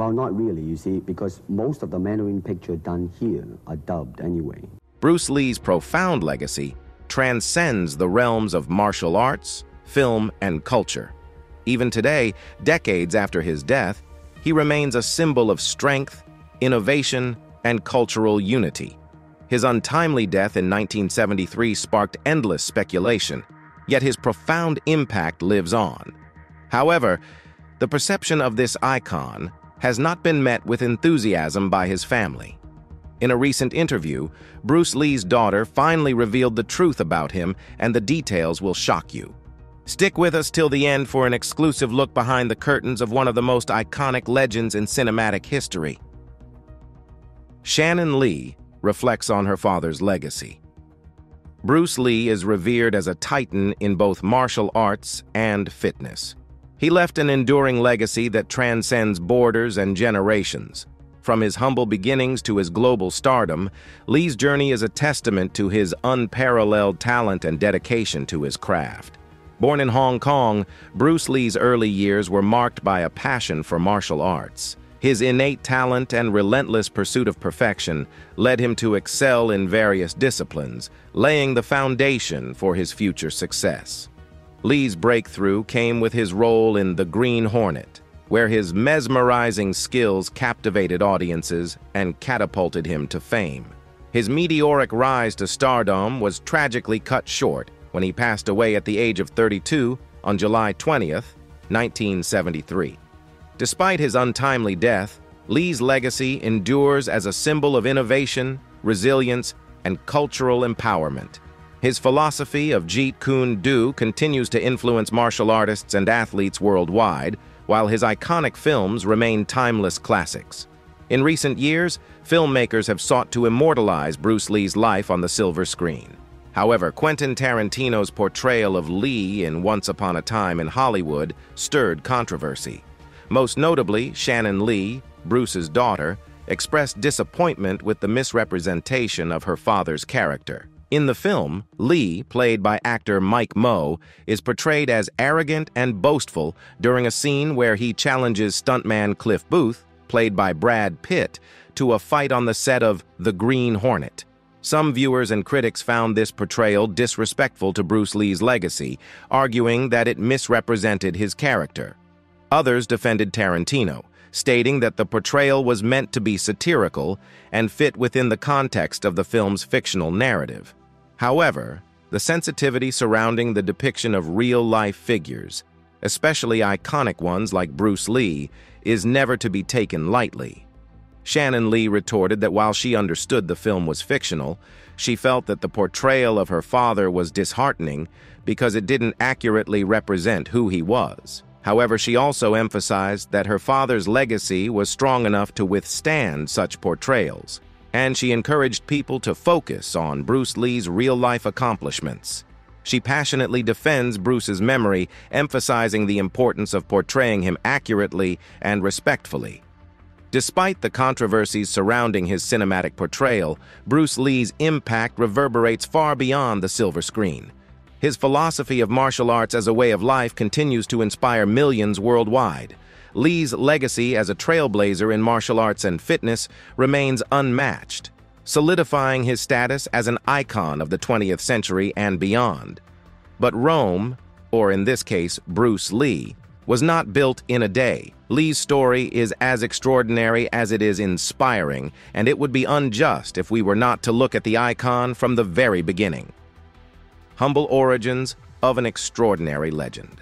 Well, not really, you see, because most of the Mandarin picture done here are dubbed anyway. Bruce Lee's profound legacy transcends the realms of martial arts, film, and culture. Even today, decades after his death, he remains a symbol of strength, innovation, and cultural unity. His untimely death in 1973 sparked endless speculation, yet his profound impact lives on. However, the perception of this icon has not been met with enthusiasm by his family. In a recent interview, Bruce Lee's daughter finally revealed the truth about him, and the details will shock you. Stick with us till the end for an exclusive look behind the curtains of one of the most iconic legends in cinematic history. Shannon Lee reflects on her father's legacy. Bruce Lee is revered as a titan in both martial arts and fitness. He left an enduring legacy that transcends borders and generations. From his humble beginnings to his global stardom, Lee's journey is a testament to his unparalleled talent and dedication to his craft. Born in Hong Kong, Bruce Lee's early years were marked by a passion for martial arts. His innate talent and relentless pursuit of perfection led him to excel in various disciplines, laying the foundation for his future success. Lee's breakthrough came with his role in The Green Hornet, where his mesmerizing skills captivated audiences and catapulted him to fame. His meteoric rise to stardom was tragically cut short when he passed away at the age of 32 on July 20th, 1973. Despite his untimely death, Lee's legacy endures as a symbol of innovation, resilience, and cultural empowerment. His philosophy of Jeet Kune Do continues to influence martial artists and athletes worldwide, while his iconic films remain timeless classics. In recent years, filmmakers have sought to immortalize Bruce Lee's life on the silver screen. However, Quentin Tarantino's portrayal of Lee in Once Upon a Time in Hollywood stirred controversy. Most notably, Shannon Lee, Bruce's daughter, expressed disappointment with the misrepresentation of her father's character. In the film, Lee, played by actor Mike Moh, is portrayed as arrogant and boastful during a scene where he challenges stuntman Cliff Booth, played by Brad Pitt, to a fight on the set of The Green Hornet. Some viewers and critics found this portrayal disrespectful to Bruce Lee's legacy, arguing that it misrepresented his character. Others defended Tarantino, stating that the portrayal was meant to be satirical and fit within the context of the film's fictional narrative. However, the sensitivity surrounding the depiction of real-life figures, especially iconic ones like Bruce Lee, is never to be taken lightly. Shannon Lee retorted that while she understood the film was fictional, she felt that the portrayal of her father was disheartening because it didn't accurately represent who he was. However, she also emphasized that her father's legacy was strong enough to withstand such portrayals and she encouraged people to focus on Bruce Lee's real-life accomplishments. She passionately defends Bruce's memory, emphasizing the importance of portraying him accurately and respectfully. Despite the controversies surrounding his cinematic portrayal, Bruce Lee's impact reverberates far beyond the silver screen. His philosophy of martial arts as a way of life continues to inspire millions worldwide. Lee's legacy as a trailblazer in martial arts and fitness remains unmatched, solidifying his status as an icon of the 20th century and beyond. But Rome, or in this case, Bruce Lee, was not built in a day. Lee's story is as extraordinary as it is inspiring, and it would be unjust if we were not to look at the icon from the very beginning. Humble origins of an extraordinary legend.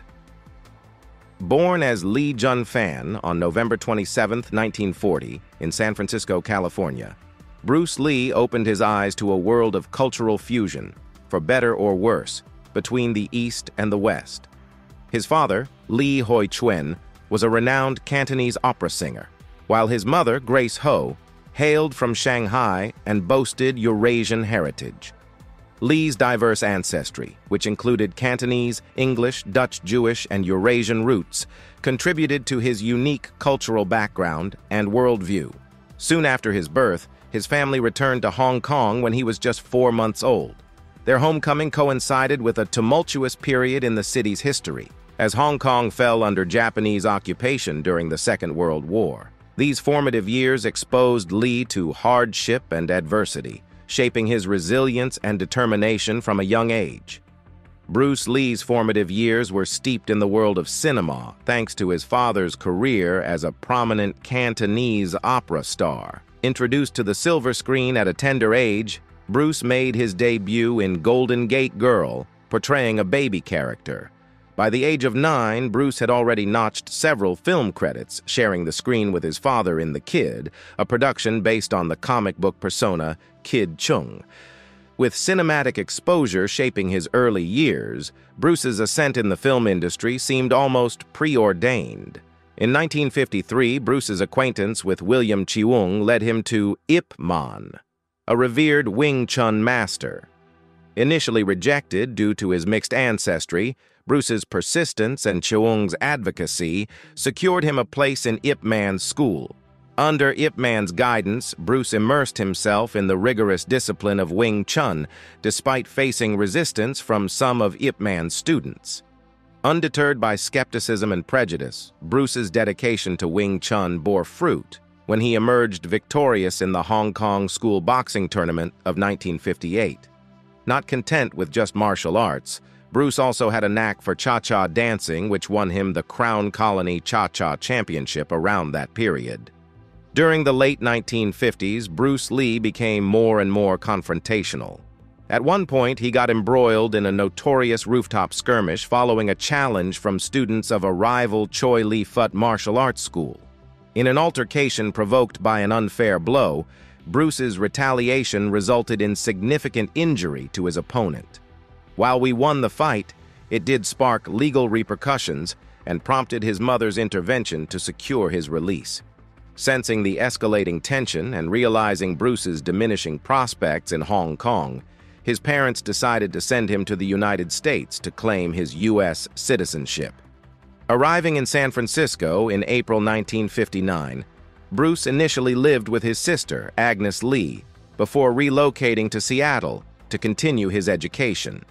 Born as Lee Jun Fan on November 27, 1940, in San Francisco, California, Bruce Lee opened his eyes to a world of cultural fusion, for better or worse, between the East and the West. His father, Lee Hoi Chuen, was a renowned Cantonese opera singer, while his mother, Grace Ho, hailed from Shanghai and boasted Eurasian heritage. Lee's diverse ancestry, which included Cantonese, English, Dutch Jewish, and Eurasian roots, contributed to his unique cultural background and worldview. Soon after his birth, his family returned to Hong Kong when he was just four months old. Their homecoming coincided with a tumultuous period in the city's history, as Hong Kong fell under Japanese occupation during the Second World War. These formative years exposed Lee to hardship and adversity, shaping his resilience and determination from a young age. Bruce Lee's formative years were steeped in the world of cinema thanks to his father's career as a prominent Cantonese opera star. Introduced to the silver screen at a tender age, Bruce made his debut in Golden Gate Girl, portraying a baby character. By the age of nine, Bruce had already notched several film credits, sharing the screen with his father in The Kid, a production based on the comic book persona Kid Chung. With cinematic exposure shaping his early years, Bruce's ascent in the film industry seemed almost preordained. In 1953, Bruce's acquaintance with William Cheung led him to Ip Man, a revered Wing Chun master. Initially rejected due to his mixed ancestry, Bruce's persistence and Cheung's advocacy secured him a place in Ip Man's school, under Ip Man's guidance, Bruce immersed himself in the rigorous discipline of Wing Chun, despite facing resistance from some of Ip Man's students. Undeterred by skepticism and prejudice, Bruce's dedication to Wing Chun bore fruit when he emerged victorious in the Hong Kong School Boxing Tournament of 1958. Not content with just martial arts, Bruce also had a knack for cha-cha dancing, which won him the Crown Colony Cha-Cha Championship around that period. During the late 1950s, Bruce Lee became more and more confrontational. At one point, he got embroiled in a notorious rooftop skirmish following a challenge from students of a rival Choi Lee Fut martial arts school. In an altercation provoked by an unfair blow, Bruce's retaliation resulted in significant injury to his opponent. While we won the fight, it did spark legal repercussions and prompted his mother's intervention to secure his release. Sensing the escalating tension and realizing Bruce's diminishing prospects in Hong Kong, his parents decided to send him to the United States to claim his U.S. citizenship. Arriving in San Francisco in April 1959, Bruce initially lived with his sister, Agnes Lee, before relocating to Seattle to continue his education.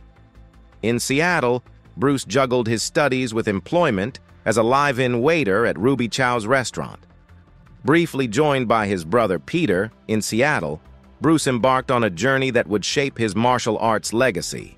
In Seattle, Bruce juggled his studies with employment as a live-in waiter at Ruby Chow's restaurant. Briefly joined by his brother Peter in Seattle, Bruce embarked on a journey that would shape his martial arts legacy.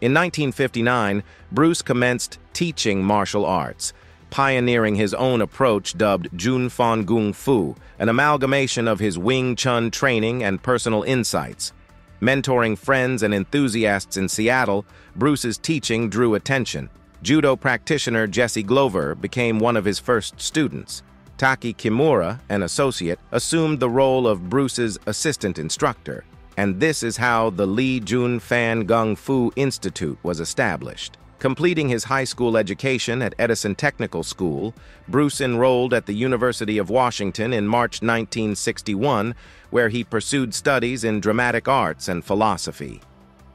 In 1959, Bruce commenced teaching martial arts, pioneering his own approach dubbed Jun Fan Gung Fu, an amalgamation of his Wing Chun training and personal insights. Mentoring friends and enthusiasts in Seattle, Bruce's teaching drew attention. Judo practitioner Jesse Glover became one of his first students. Taky Kimura, an associate, assumed the role of Bruce's assistant instructor, and this is how the Lee Jun Fan Gung Fu Institute was established. Completing his high school education at Edison Technical School, Bruce enrolled at the University of Washington in March 1961, where he pursued studies in dramatic arts and philosophy.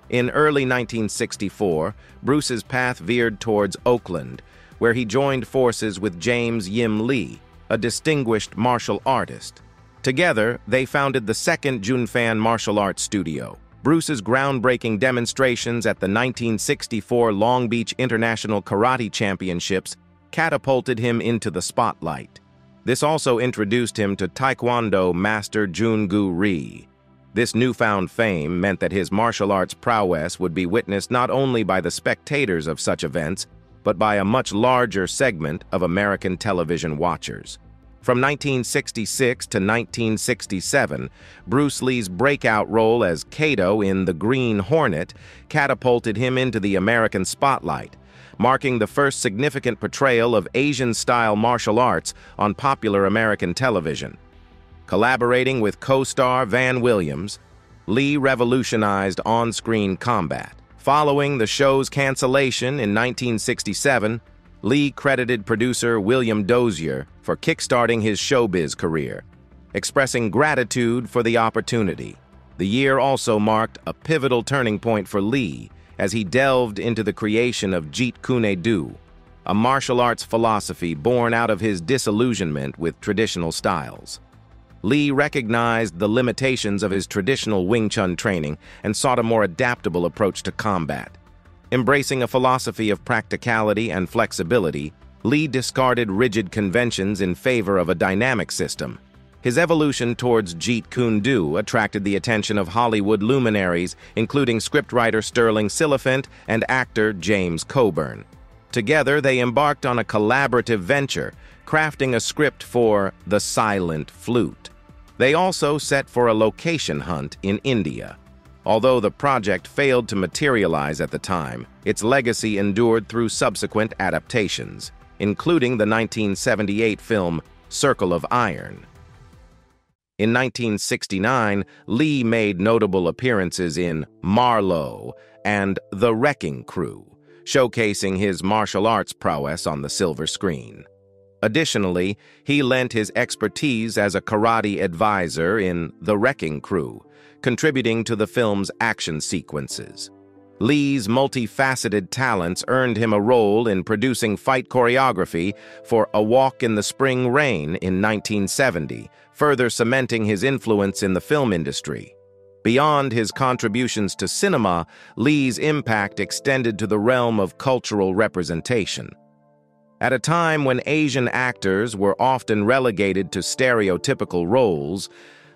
In early 1964, Bruce's path veered towards Oakland, where he joined forces with James Yim Lee, a distinguished martial artist. Together, they founded the second Junfan Martial Arts Studio. Bruce's groundbreaking demonstrations at the 1964 Long Beach International Karate Championships catapulted him into the spotlight. This also introduced him to Taekwondo master Jhoon Goo Rhee. This newfound fame meant that his martial arts prowess would be witnessed not only by the spectators of such events, but by a much larger segment of American television watchers. From 1966 to 1967, Bruce Lee's breakout role as Kato in The Green Hornet catapulted him into the American spotlight, marking the first significant portrayal of Asian-style martial arts on popular American television. Collaborating with co-star Van Williams, Lee revolutionized on-screen combat. Following the show's cancellation in 1967, Lee credited producer William Dozier for kickstarting his showbiz career, expressing gratitude for the opportunity. The year also marked a pivotal turning point for Lee as he delved into the creation of Jeet Kune Do, a martial arts philosophy born out of his disillusionment with traditional styles. Lee recognized the limitations of his traditional Wing Chun training and sought a more adaptable approach to combat. Embracing a philosophy of practicality and flexibility, Lee discarded rigid conventions in favor of a dynamic system. His evolution towards Jeet Kune Do attracted the attention of Hollywood luminaries, including scriptwriter Sterling Silliphant and actor James Coburn. Together, they embarked on a collaborative venture, crafting a script for The Silent Flute. They also set for a location hunt in India. Although the project failed to materialize at the time, its legacy endured through subsequent adaptations, including the 1978 film Circle of Iron. In 1969, Lee made notable appearances in Marlowe and The Wrecking Crew, showcasing his martial arts prowess on the silver screen. Additionally, he lent his expertise as a karate advisor in The Wrecking Crew, contributing to the film's action sequences. Lee's multifaceted talents earned him a role in producing fight choreography for A Walk in the Spring Rain in 1970, further cementing his influence in the film industry. Beyond his contributions to cinema, Lee's impact extended to the realm of cultural representation. At a time when Asian actors were often relegated to stereotypical roles,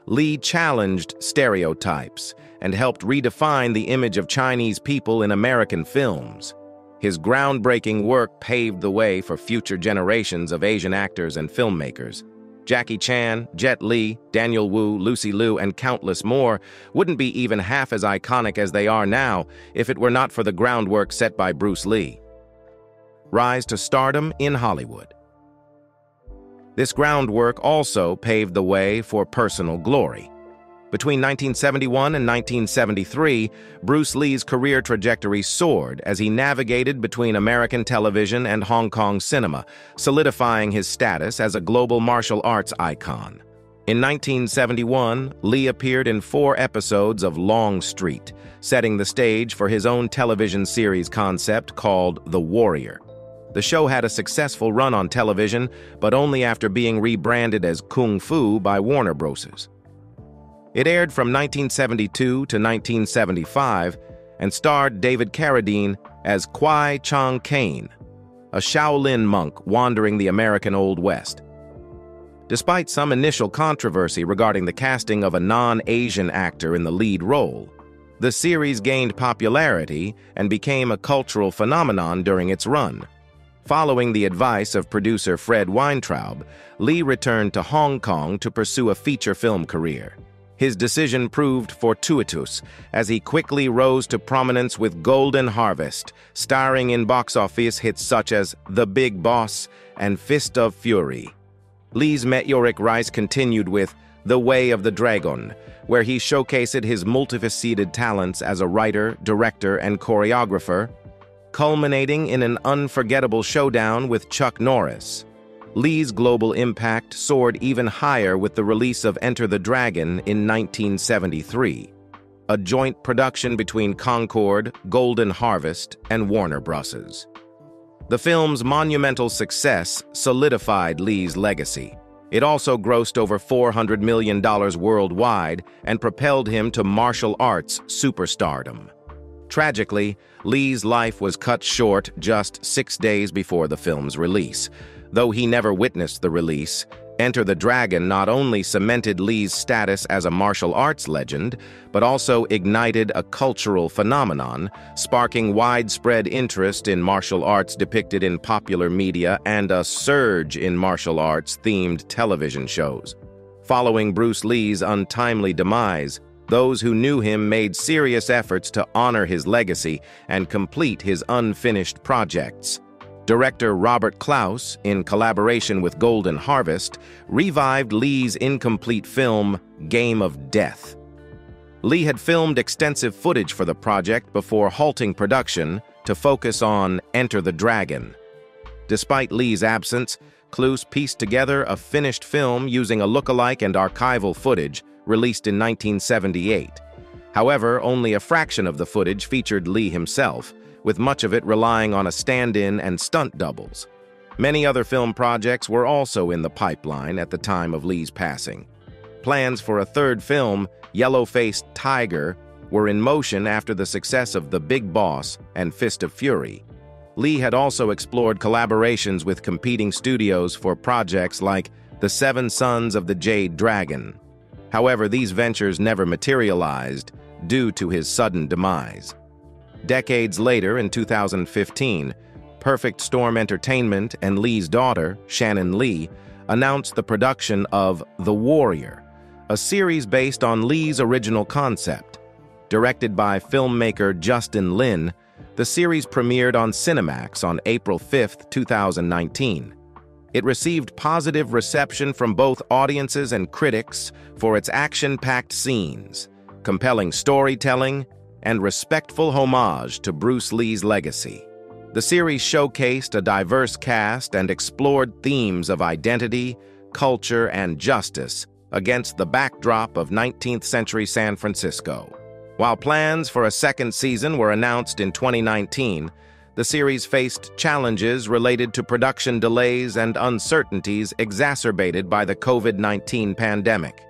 Lee challenged stereotypes and helped redefine the image of Chinese people in American films. His groundbreaking work paved the way for future generations of Asian actors and filmmakers. Jackie Chan, Jet Li, Daniel Wu, Lucy Liu, and countless more wouldn't be even half as iconic as they are now if it were not for the groundwork set by Bruce Lee. Rise to stardom in Hollywood. This groundwork also paved the way for personal glory. Between 1971 and 1973, Bruce Lee's career trajectory soared as he navigated between American television and Hong Kong cinema, solidifying his status as a global martial arts icon. In 1971, Lee appeared in four episodes of Longstreet, setting the stage for his own television series concept called The Warrior. The show had a successful run on television, but only after being rebranded as Kung Fu by Warner Bros. It aired from 1972 to 1975 and starred David Carradine as Kwai Chang Caine, a Shaolin monk wandering the American Old West. Despite some initial controversy regarding the casting of a non-Asian actor in the lead role, the series gained popularity and became a cultural phenomenon during its run. Following the advice of producer Fred Weintraub, Lee returned to Hong Kong to pursue a feature film career. His decision proved fortuitous, as he quickly rose to prominence with Golden Harvest, starring in box office hits such as The Big Boss and Fist of Fury. Lee's meteoric rise continued with The Way of the Dragon, where he showcased his multifaceted talents as a writer, director, and choreographer, culminating in an unforgettable showdown with Chuck Norris. Lee's global impact soared even higher with the release of Enter the Dragon in 1973, a joint production between Concord, Golden Harvest, and Warner Bros. The film's monumental success solidified Lee's legacy. It also grossed over $400 million worldwide and propelled him to martial arts superstardom. Tragically, Lee's life was cut short just six days before the film's release, Though he never witnessed the release, Enter the Dragon not only cemented Lee's status as a martial arts legend, but also ignited a cultural phenomenon, sparking widespread interest in martial arts depicted in popular media and a surge in martial arts-themed television shows. Following Bruce Lee's untimely demise, those who knew him made serious efforts to honor his legacy and complete his unfinished projects. Director Robert Clouse, in collaboration with Golden Harvest, revived Lee's incomplete film, Game of Death. Lee had filmed extensive footage for the project before halting production to focus on Enter the Dragon. Despite Lee's absence, Clouse pieced together a finished film using a look-alike and archival footage released in 1978. However, only a fraction of the footage featured Lee himself, with much of it relying on a stand-in and stunt doubles. Many other film projects were also in the pipeline at the time of Lee's passing. Plans for a third film, Yellow-Faced Tiger, were in motion after the success of The Big Boss and Fist of Fury. Lee had also explored collaborations with competing studios for projects like The Seven Sons of the Jade Dragon. However, these ventures never materialized due to his sudden demise. Decades later, in 2015, Perfect Storm Entertainment and Lee's daughter, Shannon Lee, announced the production of The Warrior, a series based on Lee's original concept. Directed by filmmaker Justin Lin, the series premiered on Cinemax on April 5, 2019. It received positive reception from both audiences and critics for its action-packed scenes, compelling storytelling, and respectful homage to Bruce Lee's legacy. The series showcased a diverse cast and explored themes of identity, culture, and justice against the backdrop of 19th century San Francisco. While plans for a second season were announced in 2019, the series faced challenges related to production delays and uncertainties exacerbated by the COVID-19 pandemic.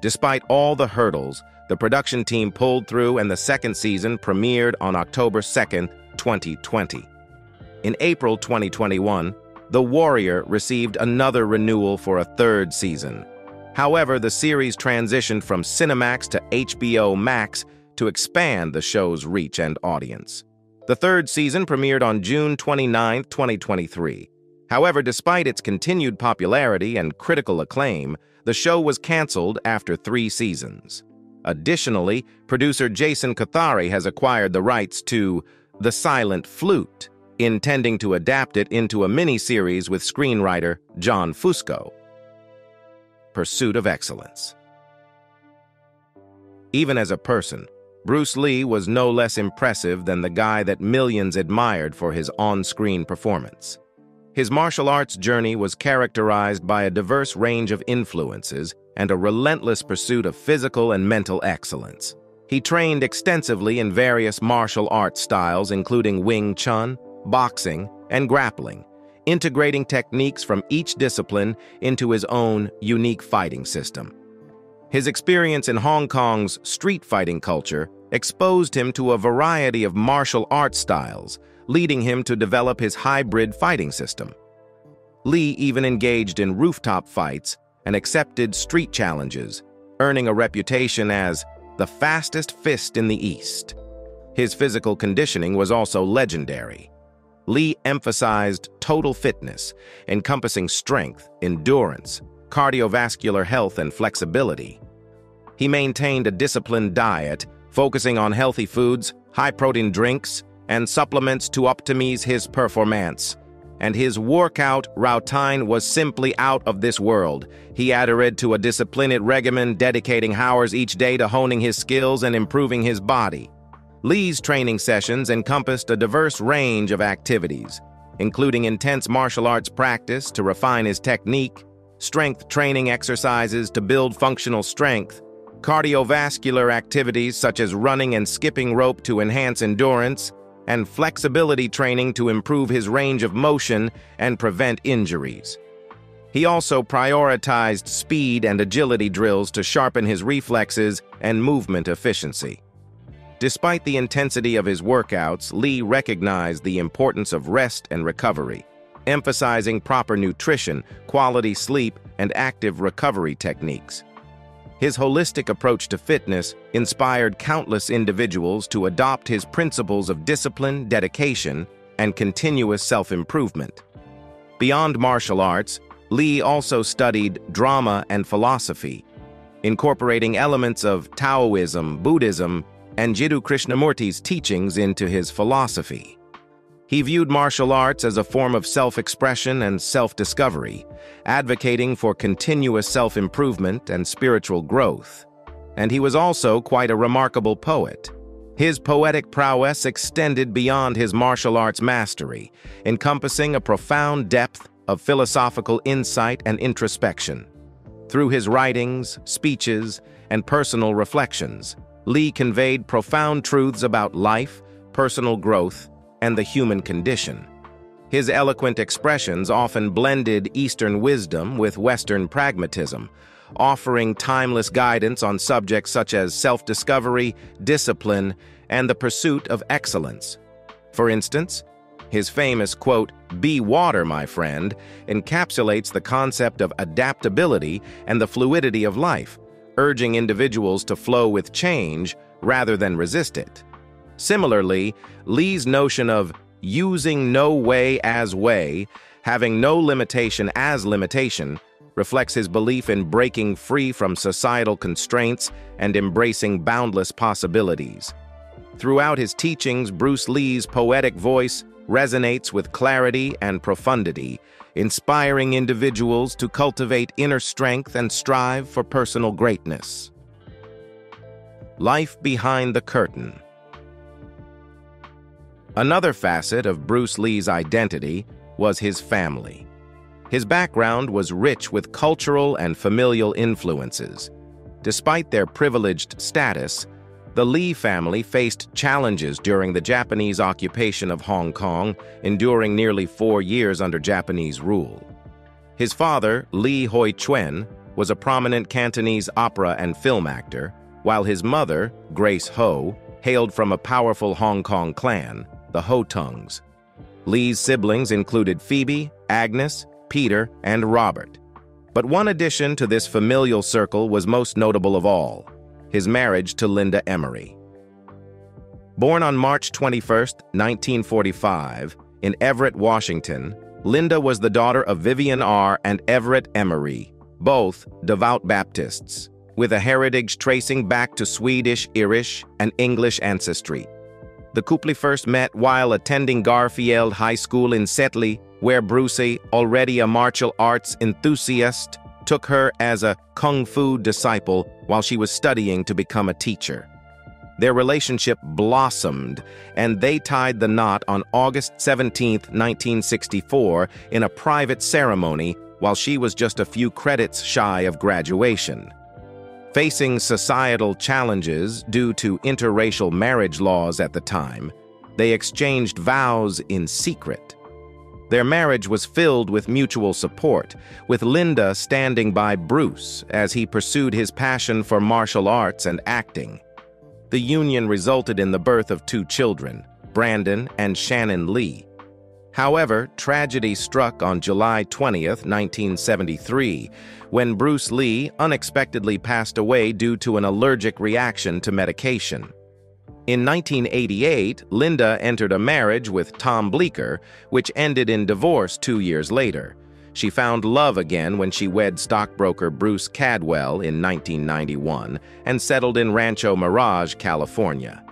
Despite all the hurdles, the production team pulled through and the second season premiered on October 2, 2020. In April 2021, The Warrior received another renewal for a third season. However, the series transitioned from Cinemax to HBO Max to expand the show's reach and audience. The third season premiered on June 29, 2023. However, despite its continued popularity and critical acclaim, the show was canceled after three seasons. Additionally, producer Jason Kothari has acquired the rights to The Silent Flute, intending to adapt it into a mini-series with screenwriter John Fusco. Pursuit of Excellence Even as a person, Bruce Lee was no less impressive than the guy that millions admired for his on-screen performance. His martial arts journey was characterized by a diverse range of influences and a relentless pursuit of physical and mental excellence. He trained extensively in various martial arts styles including Wing Chun, boxing, and grappling, integrating techniques from each discipline into his own unique fighting system. His experience in Hong Kong's street fighting culture exposed him to a variety of martial arts styles, leading him to develop his hybrid fighting system. Lee even engaged in rooftop fights and accepted street challenges, earning a reputation as the fastest fist in the East. His physical conditioning was also legendary. Lee emphasized total fitness, encompassing strength, endurance, cardiovascular health, and flexibility. He maintained a disciplined diet, focusing on healthy foods, high-protein drinks, and supplements to optimize his performance. And his workout routine was simply out of this world. He adhered to a disciplined regimen, dedicating hours each day to honing his skills and improving his body. Lee's training sessions encompassed a diverse range of activities, including intense martial arts practice to refine his technique, strength training exercises to build functional strength, cardiovascular activities such as running and skipping rope to enhance endurance, and flexibility training to improve his range of motion and prevent injuries. He also prioritized speed and agility drills to sharpen his reflexes and movement efficiency. Despite the intensity of his workouts, Lee recognized the importance of rest and recovery, emphasizing proper nutrition, quality sleep, and active recovery techniques. His holistic approach to fitness inspired countless individuals to adopt his principles of discipline, dedication, and continuous self-improvement. Beyond martial arts, Lee also studied drama and philosophy, incorporating elements of Taoism, Buddhism, and Jiddu Krishnamurti's teachings into his philosophy. He viewed martial arts as a form of self-expression and self-discovery, advocating for continuous self-improvement and spiritual growth. And he was also quite a remarkable poet. His poetic prowess extended beyond his martial arts mastery, encompassing a profound depth of philosophical insight and introspection. Through his writings, speeches, and personal reflections, Lee conveyed profound truths about life, personal growth, and the human condition. His eloquent expressions often blended Eastern wisdom with Western pragmatism, offering timeless guidance on subjects such as self-discovery, discipline, and the pursuit of excellence. For instance, His famous quote, be water, my friend, encapsulates the concept of adaptability and the fluidity of life, urging individuals to flow with change rather than resist it. Similarly, Lee's notion of using no way as way, having no limitation as limitation, reflects his belief in breaking free from societal constraints and embracing boundless possibilities. Throughout his teachings, Bruce Lee's poetic voice resonates with clarity and profundity, inspiring individuals to cultivate inner strength and strive for personal greatness. Life Behind the Curtain Another facet of Bruce Lee's identity was his family. His background was rich with cultural and familial influences. Despite their privileged status, the Lee family faced challenges during the Japanese occupation of Hong Kong, enduring nearly four years under Japanese rule. His father, Lee Hoi Chuen, was a prominent Cantonese opera and film actor, while his mother, Grace Ho, hailed from a powerful Hong Kong clan, the Ho Tungs. Lee's siblings included Phoebe, Agnes, Peter, and Robert. But one addition to this familial circle was most notable of all, his marriage to Linda Emery. Born on March 21, 1945, in Everett, Washington, Linda was the daughter of Vivian R. and Everett Emery, both devout Baptists, with a heritage tracing back to Swedish, Irish, and English ancestry. The couple first met while attending Garfield High School in Seattle, where Brucey, already a martial arts enthusiast, took her as a kung fu disciple while she was studying to become a teacher. Their relationship blossomed, and they tied the knot on August 17, 1964, in a private ceremony while she was just a few credits shy of graduation. Facing societal challenges due to interracial marriage laws at the time, they exchanged vows in secret. Their marriage was filled with mutual support, with Linda standing by Bruce as he pursued his passion for martial arts and acting. The union resulted in the birth of two children, Brandon and Shannon Lee. However, tragedy struck on July 20, 1973, when Bruce Lee unexpectedly passed away due to an allergic reaction to medication. In 1988, Linda entered a marriage with Tom Bleecker, which ended in divorce two years later. She found love again when she wed stockbroker Bruce Cadwell in 1991 and settled in Rancho Mirage, California.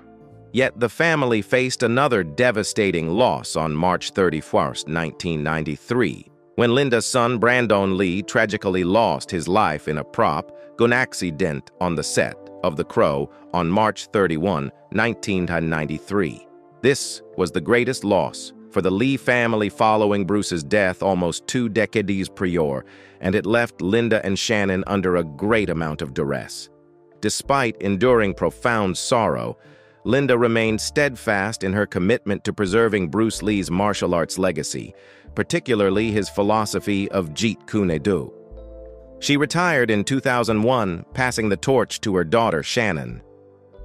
Yet the family faced another devastating loss on March 31, 1993, when Linda's son Brandon Lee tragically lost his life in a prop gun accident on the set of The Crow on March 31, 1993. This was the greatest loss for the Lee family following Bruce's death almost two decades prior, and it left Linda and Shannon under a great amount of duress. Despite enduring profound sorrow, Linda remained steadfast in her commitment to preserving Bruce Lee's martial arts legacy, particularly his philosophy of Jeet Kune Do. She retired in 2001, passing the torch to her daughter, Shannon.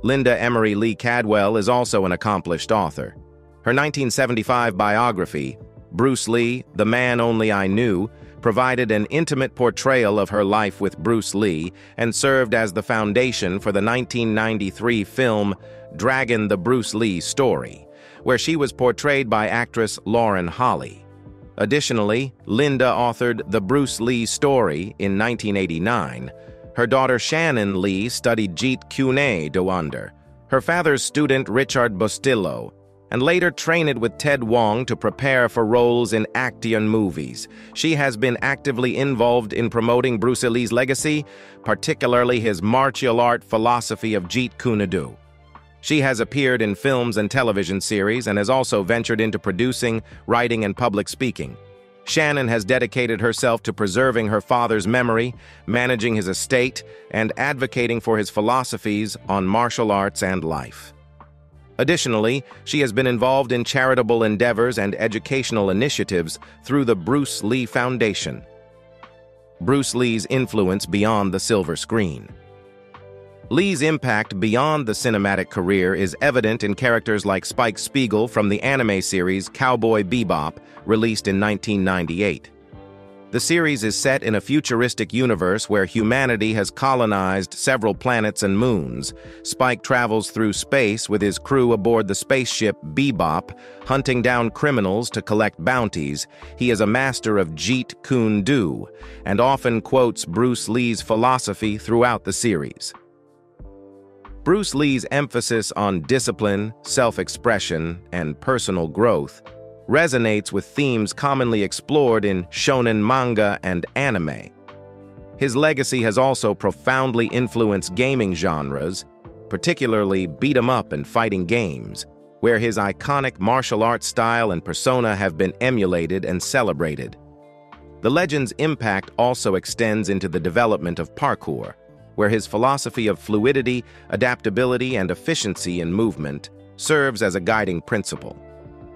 Linda Emery Lee Cadwell is also an accomplished author. Her 1975 biography, Bruce Lee, The Man Only I Knew, provided an intimate portrayal of her life with Bruce Lee and served as the foundation for the 1993 film Dragon the Bruce Lee Story, where she was portrayed by actress Lauren Holly. Additionally, Linda authored The Bruce Lee Story in 1989. Her daughter Shannon Lee studied Jeet Kune Do under her father's student Richard Bustillo, and later trained with Ted Wong to prepare for roles in action movies. She has been actively involved in promoting Bruce Lee's legacy, particularly his martial art philosophy of Jeet Kune Do. She has appeared in films and television series and has also ventured into producing, writing, and public speaking. Shannon has dedicated herself to preserving her father's memory, managing his estate, and advocating for his philosophies on martial arts and life. Additionally, she has been involved in charitable endeavors and educational initiatives through the Bruce Lee Foundation. Bruce Lee's influence beyond the silver screen. Lee's impact beyond the cinematic career is evident in characters like Spike Spiegel from the anime series Cowboy Bebop, released in 1998. The series is set in a futuristic universe where humanity has colonized several planets and moons. Spike travels through space with his crew aboard the spaceship Bebop, hunting down criminals to collect bounties. He is a master of Jeet Kune Do, and often quotes Bruce Lee's philosophy throughout the series. Bruce Lee's emphasis on discipline, self-expression, and personal growth resonates with themes commonly explored in shonen manga and anime. His legacy has also profoundly influenced gaming genres, particularly beat-em-up and fighting games, where his iconic martial arts style and persona have been emulated and celebrated. The legend's impact also extends into the development of parkour, where his philosophy of fluidity, adaptability, and efficiency in movement serves as a guiding principle.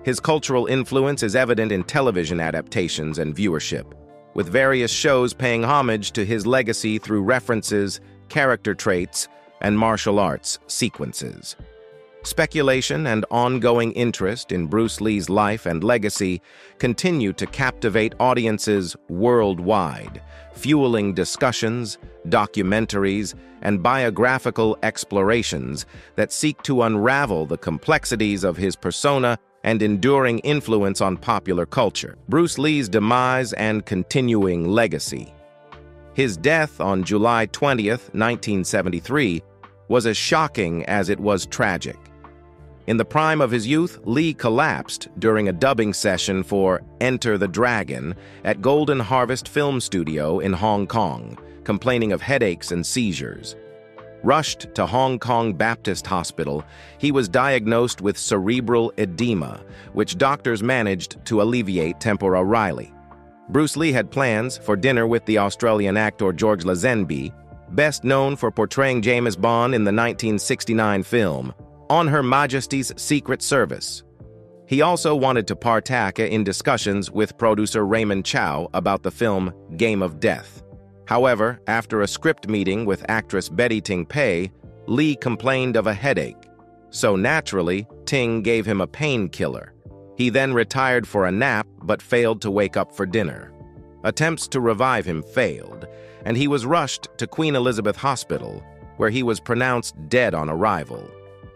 His cultural influence is evident in television adaptations and viewership, with various shows paying homage to his legacy through references, character traits, and martial arts sequences. Speculation and ongoing interest in Bruce Lee's life and legacy continue to captivate audiences worldwide, fueling discussions, documentaries, and biographical explorations that seek to unravel the complexities of his persona and enduring influence on popular culture, Bruce Lee's demise and continuing legacy. His death on July 20, 1973, was as shocking as it was tragic. In the prime of his youth, Lee collapsed during a dubbing session for Enter the Dragon at Golden Harvest Film Studio in Hong Kong, complaining of headaches and seizures. Rushed to Hong Kong Baptist Hospital, he was diagnosed with cerebral edema, which doctors managed to alleviate temporarily. Bruce Lee had plans for dinner with the Australian actor George Lazenby, best known for portraying James Bond in the 1969 film On Her Majesty's Secret Service. He also wanted to partake in discussions with producer Raymond Chow about the film Game of Death. However, after a script meeting with actress Betty Ting Pei, Lee complained of a headache. So naturally, Ting gave him a painkiller. He then retired for a nap but failed to wake up for dinner. Attempts to revive him failed, and he was rushed to Queen Elizabeth Hospital, where he was pronounced dead on arrival.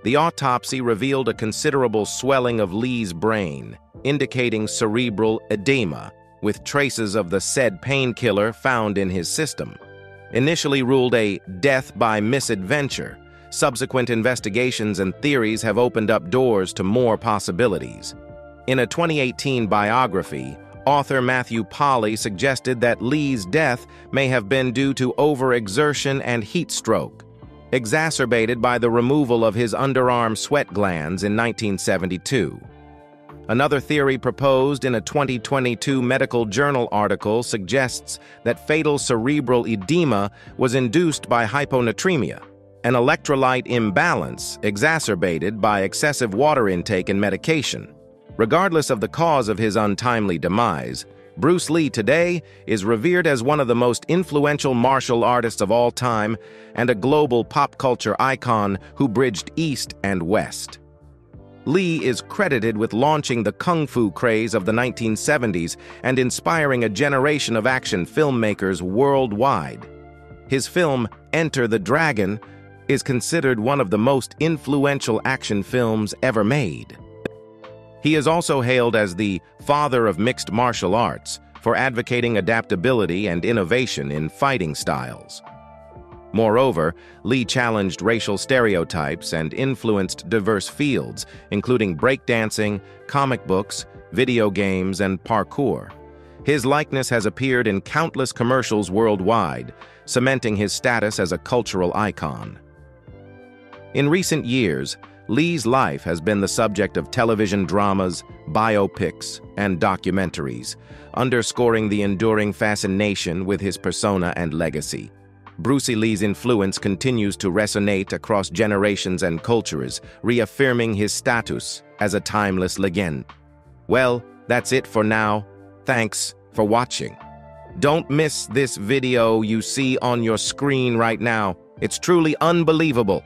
The autopsy revealed a considerable swelling of Lee's brain, indicating cerebral edema, with traces of the said painkiller found in his system. Initially ruled a death by misadventure, subsequent investigations and theories have opened up doors to more possibilities. In a 2018 biography, author Matthew Polly suggested that Lee's death may have been due to overexertion and heat stroke, exacerbated by the removal of his underarm sweat glands in 1972. Another theory proposed in a 2022 medical journal article suggests that fatal cerebral edema was induced by hyponatremia, an electrolyte imbalance exacerbated by excessive water intake and medication. Regardless of the cause of his untimely demise, Bruce Lee today is revered as one of the most influential martial artists of all time and a global pop culture icon who bridged East and West. Lee is credited with launching the kung fu craze of the 1970s and inspiring a generation of action filmmakers worldwide. His film, Enter the Dragon, is considered one of the most influential action films ever made. He is also hailed as the father of mixed martial arts for advocating adaptability and innovation in fighting styles. Moreover, Lee challenged racial stereotypes and influenced diverse fields, including breakdancing, comic books, video games, and parkour. His likeness has appeared in countless commercials worldwide, cementing his status as a cultural icon. In recent years, Lee's life has been the subject of television dramas, biopics, and documentaries, underscoring the enduring fascination with his persona and legacy. Bruce Lee's influence continues to resonate across generations and cultures, reaffirming his status as a timeless legend. Well, that's it for now. Thanks for watching. Don't miss this video you see on your screen right now. It's truly unbelievable.